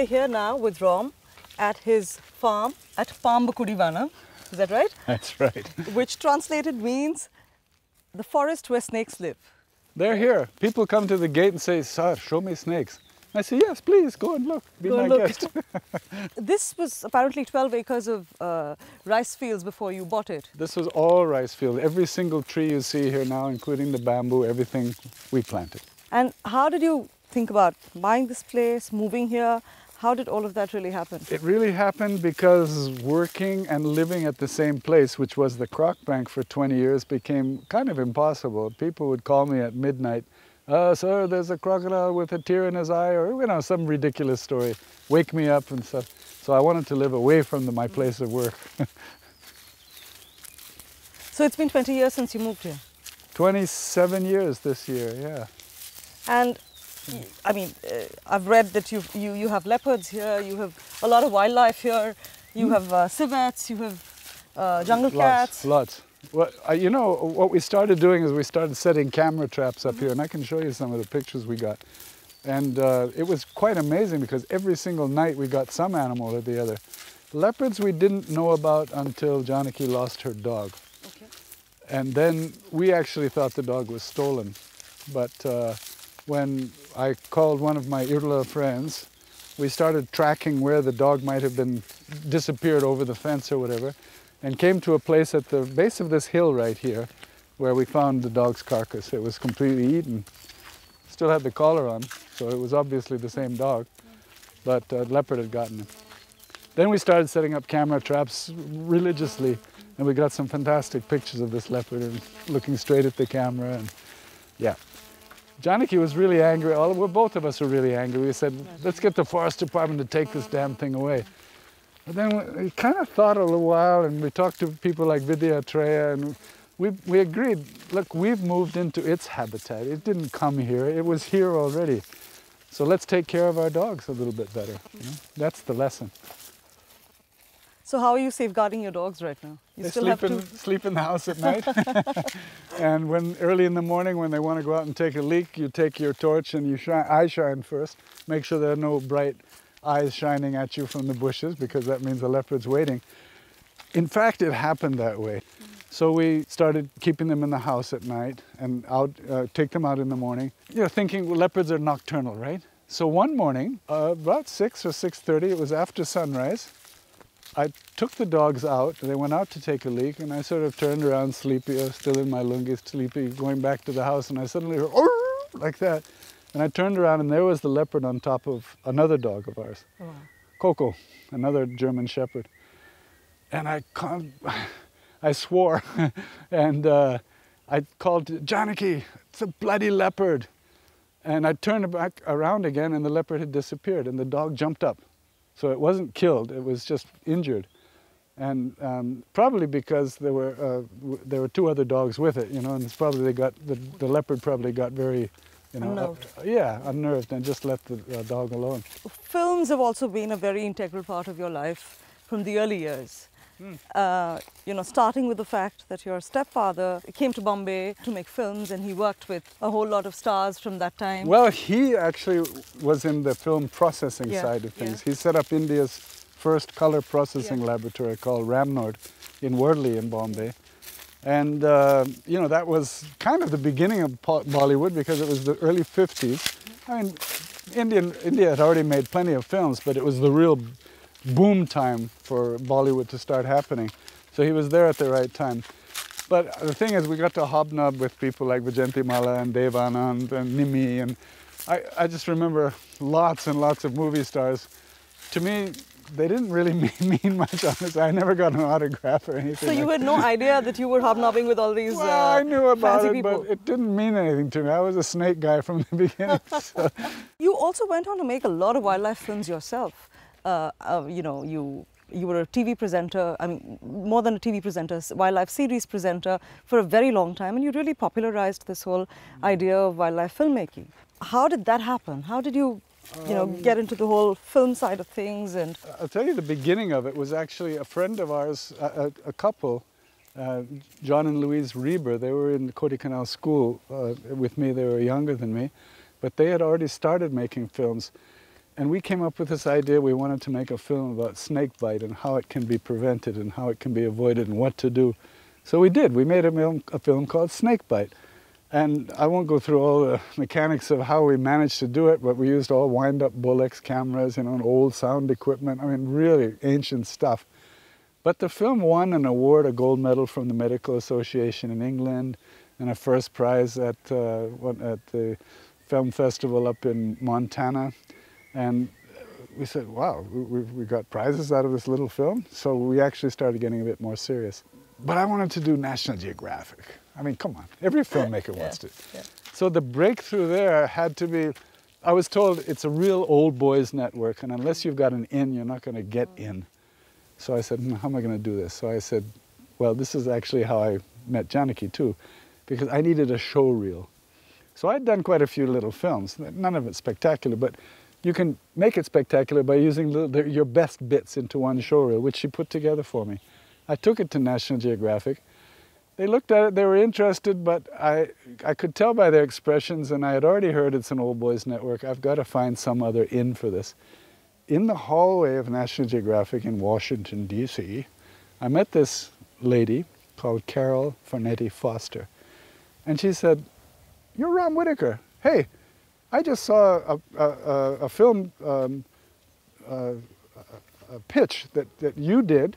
We're here now with Rom at his farm at Pambakudivana. Is that right? That's right. Which translated means the forest where snakes live. They're here. People come to the gate and say, Sir, show me snakes. I say, yes, please, go and look. Be Go my look. guest. This was apparently 12 acres of uh, rice fields before you bought it. this was all rice field. Every single tree you see here now, including the bamboo, everything we planted. And how did you think about buying this place, moving here? How did all of that really happen? It really happened because working and living at the same place, which was the Croc Bank for 20 years, became kind of impossible. People would call me at midnight, uh, sir, there's a crocodile with a tear in his eye, or you know, some ridiculous story. Wake me up and stuff. So I wanted to live away from the, my place of work. So it's been 20 years since you moved here. 27 years this year, yeah. And I mean, uh, I've read that you you you have leopards here. You have a lot of wildlife here. You have uh, civets. You have uh, jungle cats. Lots, lots. Well, uh, you know, what we started doing is we started setting camera traps up here, and I can show you some of the pictures we got. And uh, it was quite amazing because every single night we got some animal or the other. Leopards we didn't know about until Janaki lost her dog. Okay. And then we actually thought the dog was stolen. But uh, when I called one of my Irula friends, we started tracking where the dog might have been disappeared over the fence or whatever, and came to a place at the base of this hill right here where we found the dog's carcass. It was completely eaten. Still had the collar on, so it was obviously the same dog, but uh, leopard had gotten him. Then we started setting up camera traps religiously, and we got some fantastic pictures of this leopard and looking straight at the camera. And yeah, Janaki was really angry. All well, both of us were really angry. We said, "Let's get the forest department to take this damn thing away." But then we, we kind of thought a little while, and we talked to people like Vidya Athreya, and we we agreed. Look, we've moved into its habitat. It didn't come here. It was here already. So let's take care of our dogs a little bit better. you know? That's the lesson. So how are you safeguarding your dogs right now? You they still sleep have in, to. sleep in the house at night. and when early in the morning, when they want to go out and take a leak, you take your torch and you shine, eye shine first. Make sure there are no bright eyes shining at you from the bushes because that means the leopard's waiting. In fact, it happened that way. So we started keeping them in the house at night and out, uh, take them out in the morning. You know, thinking well, leopards are nocturnal, right? So one morning, uh, about six or six thirty, it was after sunrise. I took the dogs out. They went out to take a leak, and I sort of turned around, sleepy, still in my lungi, sleepy, going back to the house, and I suddenly heard like that. And I turned around, and there was the leopard on top of another dog of ours, Oh, wow. Coco, another German Shepherd. And I, I swore, and uh, I called Janaki, it's a bloody leopard. And I turned back around again, and the leopard had disappeared, and the dog jumped up. So it wasn't killed; it was just injured, and um, probably because there were uh, w- there were two other dogs with it, you know, and it's probably they got the, the leopard probably got very, you know, uh, yeah, unnerved, and just left the uh, dog alone. Films have also been a very integral part of your life from the early years. Hmm. Uh, you know, starting with the fact that your stepfather came to Bombay to make films and he worked with a whole lot of stars from that time. Well, he actually was in the film processing Yeah, side of yeah. things. He set up India's first color processing Yeah. laboratory called Ramnord in Worli in Bombay. And, uh, you know, that was kind of the beginning of po- Bollywood because it was the early 50s. I mean, Indian, India had already made plenty of films, but it was the real boom time for Bollywood to start happening. So he was there at the right time. But the thing is, we got to hobnob with people like Vyjayanthimala and Dev Anand and Nimmi, and I, I just remember lots and lots of movie stars. To me, they didn't really mean, mean much, honestly. I never got an autograph or anything. so you like had no idea that you were hobnobbing with all these well, uh, I knew about it, people. but it didn't mean anything to me. I was a snake guy from the beginning. so. You also went on to make a lot of wildlife films yourself. Uh, uh, you know, you you were a TV presenter. I mean, more than a TV presenter, wildlife series presenter for a very long time, and you really popularized this whole idea of wildlife filmmaking. How did that happen? How did you, you know, get into the whole film side of things? And I'll tell you the beginning of it was actually a friend of ours, a, a, a couple, uh, John and Louise Reber. They were in Canal school uh, with me. They were younger than me, but they had already started making films. And we came up with this idea we wanted to make a film about snake bite and how it can be prevented and how it can be avoided and what to do. So we did. We made a film, a film called Snake Bite. And I won't go through all the mechanics of how we managed to do it, but we used all wind-up Bolex cameras, you know, and old sound equipment. I mean, really ancient stuff. But the film won an award, a gold medal from the Medical Association in England, and a first prize at, uh, at the film festival up in Montana. And we said, wow, we, we got prizes out of this little film. So we actually started getting a bit more serious. But I wanted to do National Geographic. I mean, come on, every filmmaker yeah, wants to. yeah. So the breakthrough there had to be, I was told it's a real old boys network, and unless you've got an in, you're not going to get in. So I said, hmm, how am I going to do this? So I said, well, this is actually how I met Janaki too, because I needed a show reel. So I'd done quite a few little films, none of it spectacular, but you can make it spectacular by using little, your best bits into one show reel, which she put together for me. I took it to National Geographic, they looked at it, they were interested, but I, I could tell by their expressions, and I had already heard it's an old boys network, I've got to find some other in for this. In the hallway of National Geographic in Washington, D.C., I met this lady called Carol Farneti Foster. And she said, you're Rom Whitaker. Hey, I just saw a, a, a, film um, uh, a pitch that, that you did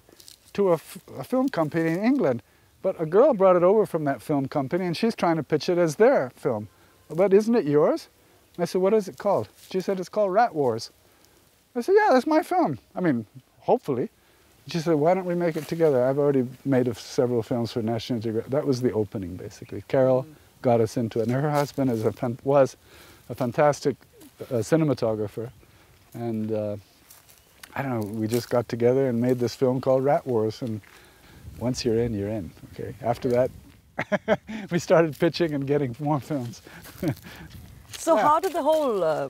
to a, film company in England. But a girl brought it over from that film company and she's trying to pitch it as their film. But isn't it yours? I said, what is it called? She said, it's called Rat Wars. I said, yeah, that's my film. I mean, hopefully. She said, why don't we make it together? I've already made several films for National Geographic. That was the opening, basically. Carol mm. got us into it. And her husband is a, was a fantastic uh, cinematographer. And uh, I don't know, we just got together and made this film called Rat Wars. And once you're in, you're in. Okay. After that, we started pitching and getting more films. so yeah. how did the whole uh,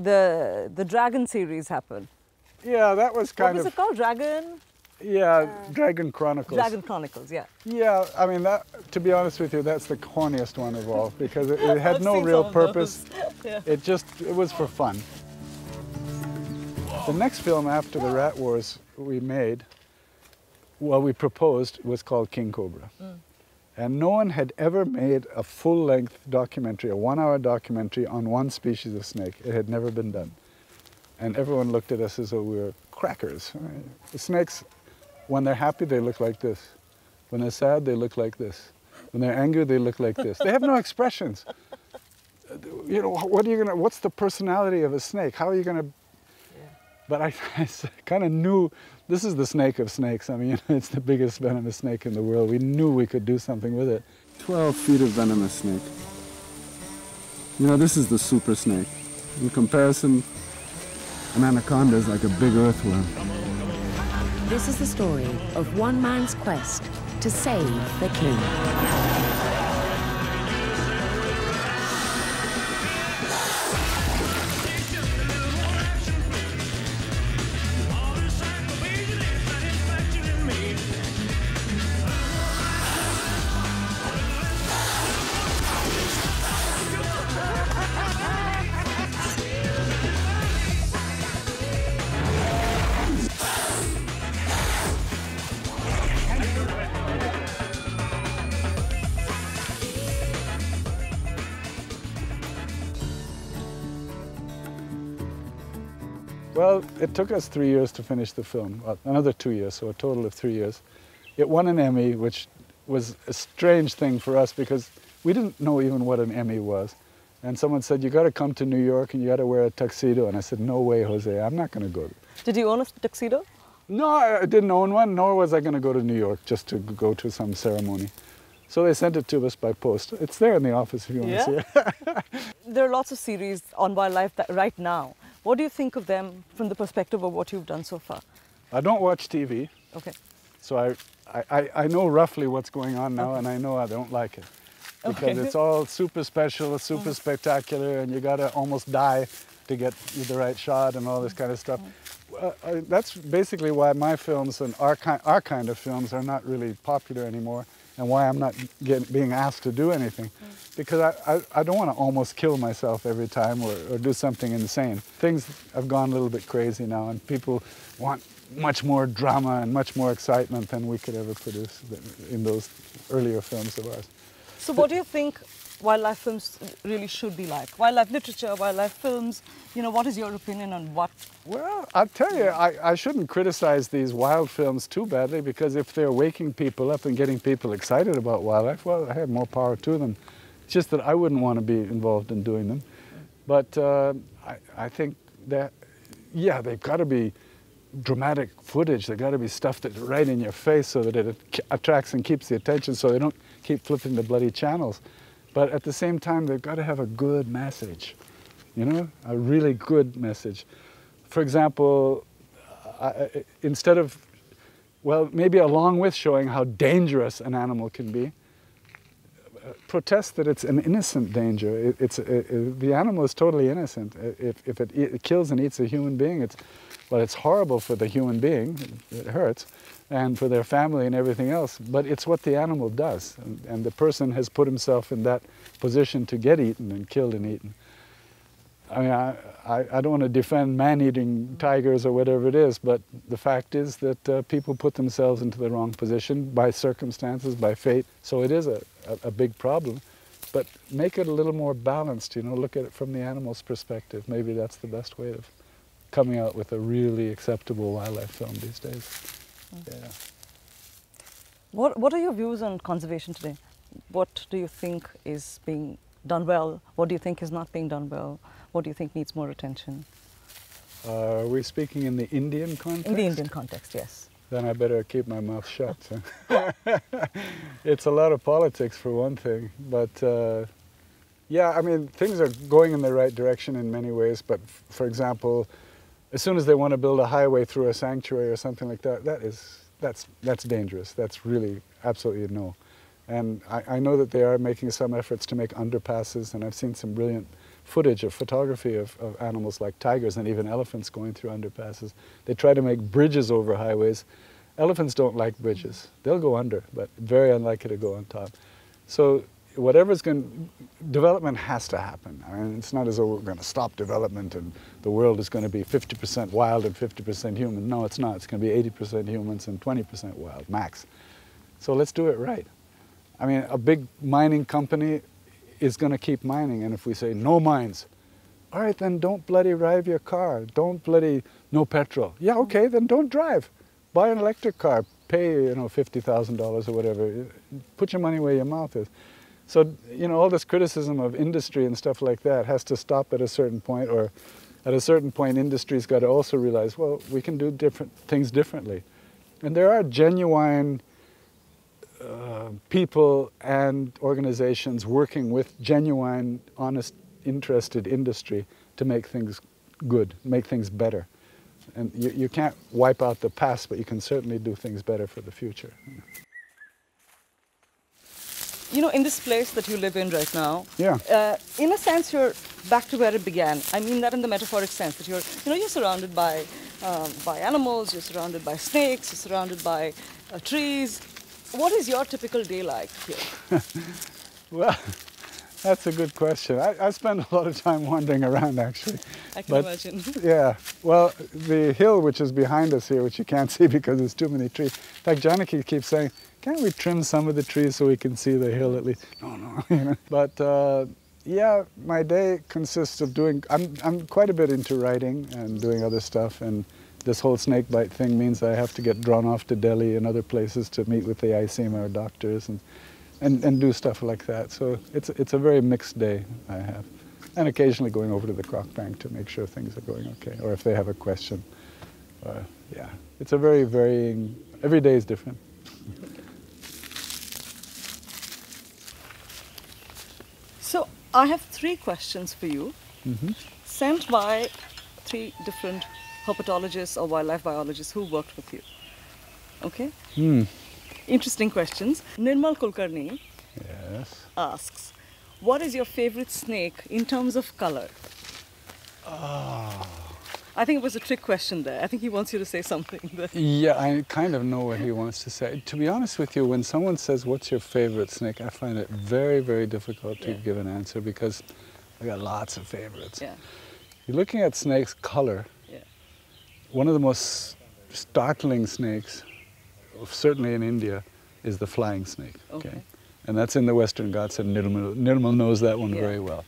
the the Dragon series happen? Yeah, that was kind of. What was of, it called? Dragon. Yeah, uh, Dragon Chronicles. Dragon Chronicles, yeah. Yeah, I mean that. To be honest with you, that's the corniest one of all because it, it had no real purpose. yeah. It just it was for fun. The next film after the Rat Wars we made what we proposed was called King Cobra. Mm. And no one had ever made a full-length documentary, a one-hour documentary on one species of snake. It had never been done. And everyone looked at us as though we were crackers. The snakes, when they're happy, they look like this. When they're sad, they look like this. When they're angry, they look like this. They have no expressions. You know, what are you gonna, what's the personality of a snake? How are you gonna, yeah. but I, I kind of knew this is the snake of snakes. I mean, it's the biggest venomous snake in the world. We knew we could do something with it. 12 feet of venomous snake. You know, this is the super snake. In comparison, an anaconda is like a big earthworm. This is the story of one man's quest to save the king. Well, it took us three years to finish the film, well, another two years, so a total of three years. It won an Emmy, which was a strange thing for us because we didn't know even what an Emmy was. And someone said, you got to come to New York and you got to wear a tuxedo. And I said, no way, Jose, I'm not going to go. Did you own a tuxedo? No, I didn't own one, nor was I going to go to New York just to go to some ceremony. So they sent it to us by post. It's there in the office if you want yeah? to see it. there are lots of series on wildlife that right now what do you think of them from the perspective of what you've done so far? I don't watch TV. Okay. So I, I, I know roughly what's going on now, okay. and I know I don't like it. Because okay. it's all super special, super uh-huh. spectacular, and you gotta almost die to get the right shot and all this kind of stuff. Uh, that's basically why my films and our, ki our kind of films are not really popular anymore and why I'm not get, being asked to do anything. Mm. Because I, I, I don't want to almost kill myself every time or, or do something insane. Things have gone a little bit crazy now, and people want much more drama and much more excitement than we could ever produce in those earlier films of ours. So, what do you think wildlife films really should be like? Wildlife literature, wildlife films. You know, what is your opinion on what? Well, I'll tell you, I, I shouldn't criticize these wild films too badly because if they're waking people up and getting people excited about wildlife, well, I have more power to them. It's just that I wouldn't want to be involved in doing them. But uh, I, I think that, yeah, they've got to be dramatic footage. They've got to be stuff that's right in your face so that it attracts and keeps the attention so they don't keep flipping the bloody channels. But at the same time, they've got to have a good message, you know, a really good message. For example, I, instead of, well, maybe along with showing how dangerous an animal can be, protest that it's an innocent danger. It, it's it, it, the animal is totally innocent. If, if it, it, kills and eats a human being, it's well, it's horrible for the human being. It hurts, and for their family and everything else, but it's what the animal does. And, and, the person has put himself in that position to get eaten and killed and eaten. I mean, I, I, I don't want to defend man-eating tigers or whatever it is, but the fact is that uh, people put themselves into the wrong position by circumstances, by fate, so it is a, a, a big problem. But make it a little more balanced, you know, look at it from the animal's perspective. Maybe that's the best way of coming out with a really acceptable wildlife film these days. Yeah. What, what are your views on conservation today? What do you think is being done well? What do you think is not being done well? What do you think needs more attention? Uh, are we speaking in the Indian context? In the Indian context, yes. Then I better keep my mouth shut. it's a lot of politics for one thing, but uh, yeah, I mean, things are going in the right direction in many ways, but for example, as soon as they want to build a highway through a sanctuary or something like that, that is, that's, that's dangerous. That's really absolutely a no. And I, I know that they are making some efforts to make underpasses, and I've seen some brilliant footage of photography of, of animals like tigers and even elephants going through underpasses. They try to make bridges over highways. Elephants don't like bridges. They'll go under, but very unlikely to go on top. So whatever's going, development has to happen. I mean, it's not as though we're going to stop development and the world is going to be 50% wild and 50% human. No, it's not. It's going to be 80% humans and 20% wild, max. So let's do it right. I mean, a big mining company is going to keep mining, and if we say no mines, all right, then don't bloody drive your car. Don't bloody no petrol. Yeah, okay, then don't drive. Buy an electric car. Pay you know fifty thousand dollars or whatever. Put your money where your mouth is. So, you know, all this criticism of industry and stuff like that has to stop at a certain point, or at a certain point, industry's got to also realize, well, we can do different things differently. And there are genuine uh, people and organizations working with genuine, honest, interested industry to make things good, make things better. And you, you can't wipe out the past, but you can certainly do things better for the future you know, in this place that you live in right now, yeah. Uh, in a sense, you're back to where it began. I mean that in the metaphoric sense that you're, you know, you're surrounded by, um, by animals, you're surrounded by snakes, you're surrounded by uh, trees. What is your typical day like here? well, that's a good question. I, I, spend a lot of time wandering around, actually. I can but, imagine. yeah. Well, the hill which is behind us here, which you can't see because there's too many trees. In fact, Janaki keeps saying, can't we trim some of the trees so we can see the hill at least? No, no. but uh, yeah, my day consists of doing, I'm, I'm quite a bit into writing and doing other stuff. And this whole snake bite thing means I have to get drawn off to Delhi and other places to meet with the ICMR doctors and, and, and do stuff like that. So it's, it's a very mixed day I have. And occasionally going over to the croc bank to make sure things are going okay, or if they have a question. Uh, yeah, it's a very varying, every day is different. So I have three questions for you, mm-hmm. sent by three different herpetologists or wildlife biologists who worked with you. Okay? Mm. Interesting questions. Nirmal Kulkarni yes. asks, what is your favorite snake in terms of color? Oh, I think it was a trick question there. I think he wants you to say something. There. Yeah, I kind of know what he wants to say. To be honest with you, when someone says, What's your favorite snake? I find it very, very difficult to Yeah. give an answer because I got lots of favorites. Yeah. You're looking at snakes' color. Yeah. One of the most startling snakes, certainly in India, is the flying snake. Okay. And that's in the Western Ghats, and Nirmal, Nirmal knows that one Yeah. very well.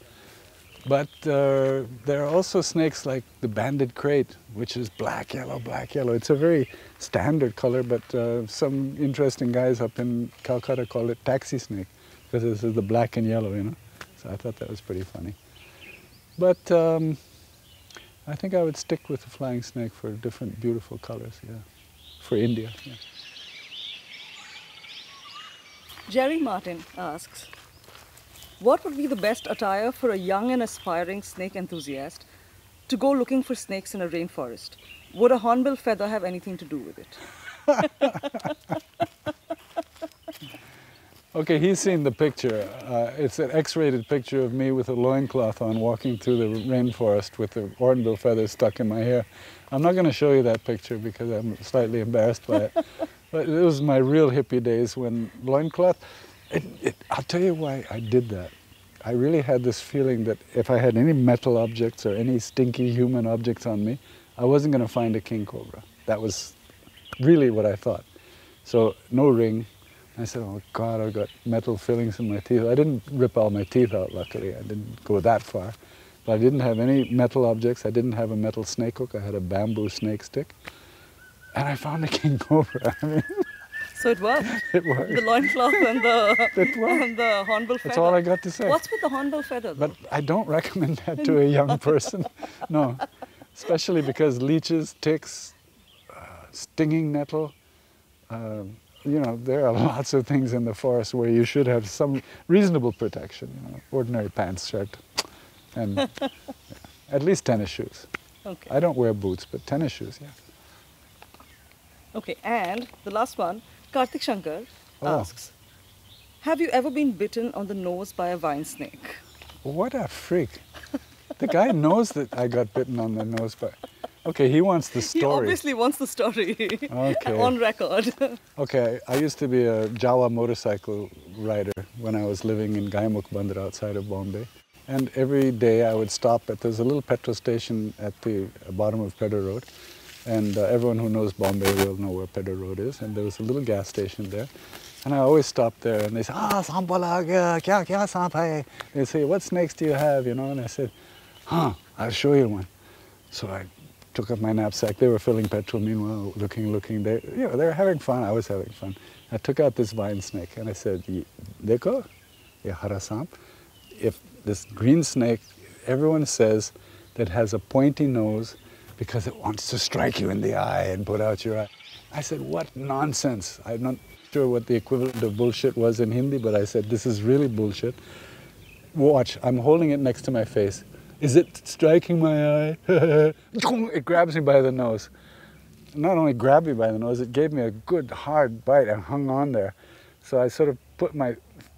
But uh, there are also snakes like the banded krait, which is black, yellow, black, yellow. It's a very standard color, but uh, some interesting guys up in Calcutta call it taxi snake because this is the black and yellow, you know. So I thought that was pretty funny. But um, I think I would stick with the flying snake for different beautiful colors, yeah. For India, yeah. Gerry Martin asks, what would be the best attire for a young and aspiring snake enthusiast to go looking for snakes in a rainforest? Would a hornbill feather have anything to do with it? Okay, he's seen the picture. Uh, it's an X-rated picture of me with a loincloth on, walking through the rainforest with the hornbill feather stuck in my hair. I'm not going to show you that picture because I'm slightly embarrassed by it. But it was my real hippie days when loincloth. It, it, I'll tell you why I did that. I really had this feeling that if I had any metal objects or any stinky human objects on me, I wasn't going to find a king cobra. That was really what I thought. So no ring, I said, oh God, I've got metal fillings in my teeth. I didn't rip all my teeth out, luckily. I didn't go that far. But I didn't have any metal objects. I didn't have a metal snake hook. I had a bamboo snake stick. And I found a king cobra. I mean, So it worked. it worked. The loincloth and the, It worked. and the hornbill feather. That's all I got to say. What's with the hornbill feather? Though? But I don't recommend that to a young person. No. Especially because leeches, ticks, uh, stinging nettle, um, you know, there are lots of things in the forest where you should have some reasonable protection. You know, ordinary pants, shirt, and yeah, at least tennis shoes. okay. I don't wear boots, but tennis shoes, yeah. Okay, and the last one, Kartik Shanker Oh. asks, have you ever been bitten on the nose by a vine snake? What a freak. The guy knows that I got bitten on the nose, but okay, he wants the story. He obviously wants the story Okay. on record. Okay, I used to be a Jawa motorcycle rider when I was living in Gaimukh Bandar outside of Bombay. And every day I would stop at, there's a little petrol station at the bottom of Pedder Road. And uh, everyone who knows Bombay will know where Pedder Road is. And there was a little gas station there. And I always stopped there and they say, ah, sampola kya, kya, kya samp hai? They say, what snakes do you have, you know? And I said, huh, I'll show you one. So I took up my knapsack. They were filling petrol. Meanwhile, looking, looking. They, you know, they were having fun. I was having fun. I took out this vine snake and I said, "Ye- "Dekho, ye harasam. If this green snake, everyone says that has a pointy nose because it wants to strike you in the eye and put out your eye." I said, "What nonsense! I'm not sure what the equivalent of bullshit was in Hindi, but I said this is really bullshit." Watch, I'm holding it next to my face. Is it striking my eye? it grabs me by the nose. Not only grabbed me by the nose, it gave me a good hard bite and hung on there. So I sort of put my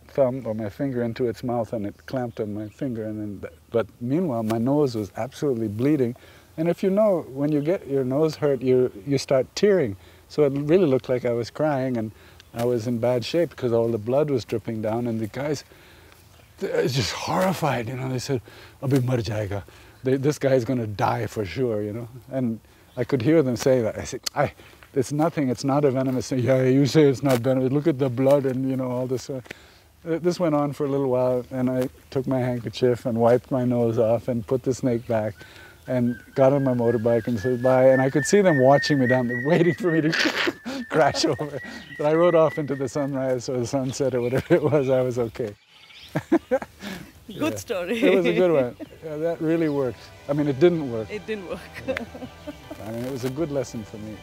thumb or my finger into its mouth and it clamped on my finger. And then, but meanwhile, my nose was absolutely bleeding. And if you know, when you get your nose hurt, you, you start tearing. So it really looked like I was crying and I was in bad shape because all the blood was dripping down. And the guys, just horrified, you know. They said, "Abhi mar jayega." They, this guy's going to die for sure, you know. And I could hear them say that. I said, "I, it's nothing. It's not a venomous." Thing. Yeah, you say it's not venomous. Look at the blood and you know all this. Uh, this went on for a little while, and I took my handkerchief and wiped my nose off and put the snake back, and got on my motorbike and said bye. And I could see them watching me down there, waiting for me to crash over. But I rode off into the sunrise or the sunset or whatever it was. I was okay. Good Yeah. story. It was a good one. Yeah, that really worked. I mean, it didn't work. it didn't work. I mean, it was a good lesson for me.